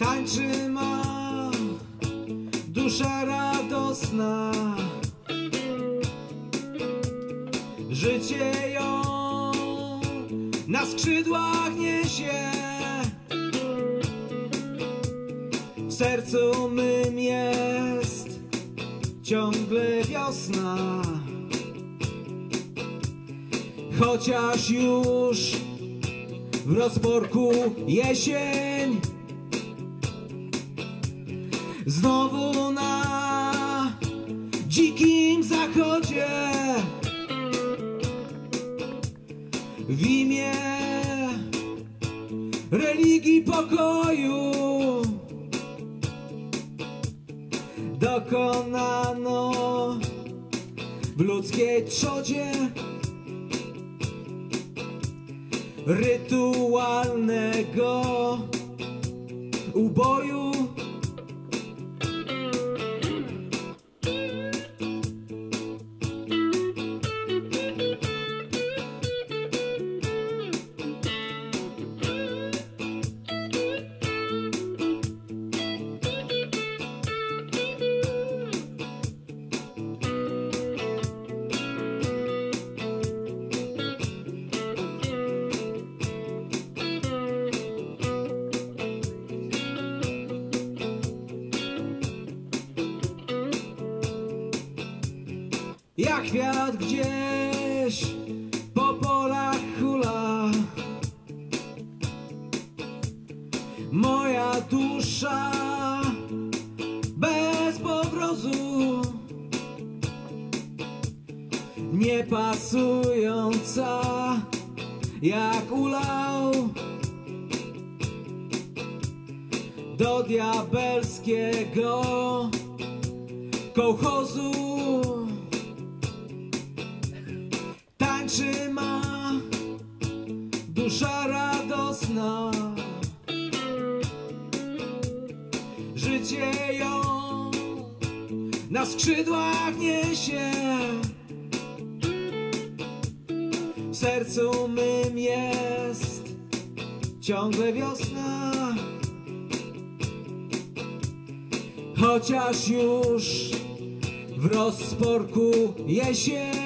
Tańczy ma dusza radosna. Życie ją na skrzydłach niesie. W sercu mym jest ciągle wiosna. Chociaż już w rozporku jesień Znowu na dzikim zachodzie W imię religii pokoju Dokonano w ludzkiej trzodzie rytualnego uboju. Jak kwiat gdzieś po polach hula. Moja dusza bez powrozu Nie pasująca jak ulał. Do diabelskiego kołchozu tańczy ma dusza radosna. Życie ją na skrzydłach niesie. W sercu mym jest ciągle wiosna. Chociaż już w rozporku jesień